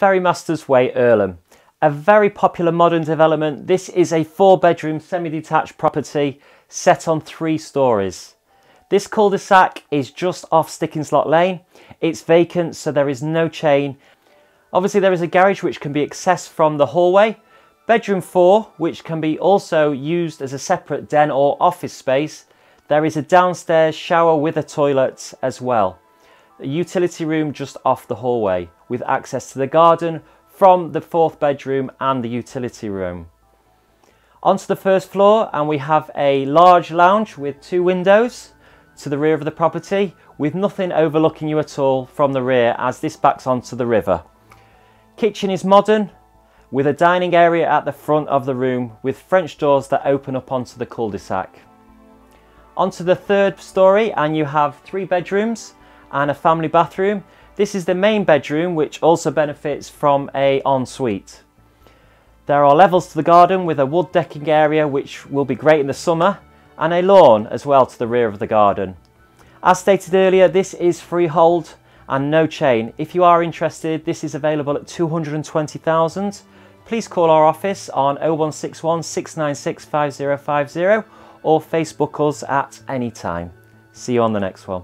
Ferry Masters Way, Irlam. A very popular modern development. This is a four bedroom semi-detached property set on three stories. This cul-de-sac is just off Stickinslot Lane. It's vacant, so there is no chain. Obviously there is a garage which can be accessed from the hallway. Bedroom four, which can be also used as a separate den or office space. There is a downstairs shower with a toilet as well a utility room just off the hallway with access to the garden from the fourth bedroom and the utility room. Onto the first floor and we have a large lounge with two windows to the rear of the property with nothing overlooking you at all from the rear as this backs onto the river. Kitchen is modern with a dining area at the front of the room with French doors that open up onto the cul-de-sac. Onto the third story and you have three bedrooms and a family bathroom. This is the main bedroom which also benefits from a ensuite. There are levels to the garden with a wood decking area which will be great in the summer and a lawn as well to the rear of the garden. As stated earlier this is freehold and no chain. If you are interested this is available at 220,000. Please call our office on 0161 696 5050 or Facebook us at any time. See you on the next one.